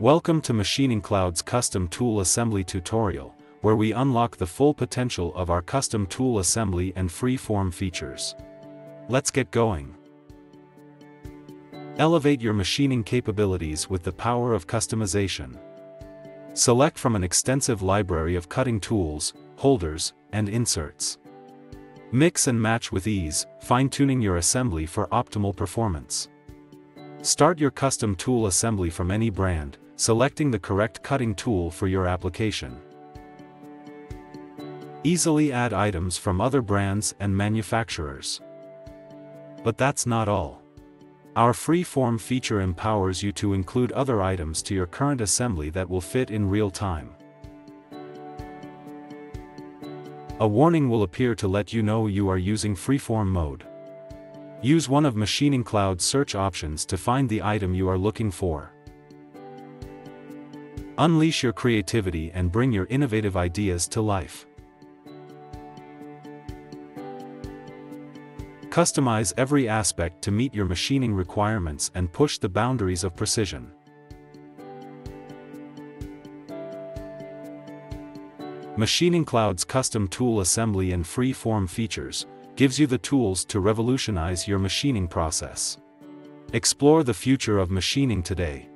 Welcome to MachiningCloud's custom tool assembly tutorial, where we unlock the full potential of our custom tool assembly and free-form features. Let's get going. Elevate your machining capabilities with the power of customization. Select from an extensive library of cutting tools, holders, and inserts. Mix and match with ease, fine-tuning your assembly for optimal performance. Start your custom tool assembly from any brand, selecting the correct cutting tool for your application. Easily add items from other brands and manufacturers. But that's not all. Our free-form feature empowers you to include other items to your current assembly that will fit in real time. A warning will appear to let you know you are using freeform mode. Use one of MachiningCloud's search options to find the item you are looking for. Unleash your creativity and bring your innovative ideas to life. Customize every aspect to meet your machining requirements and push the boundaries of precision. MachiningCloud's custom tool assembly and free-form features gives you the tools to revolutionize your machining process. Explore the future of machining today.